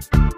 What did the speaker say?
you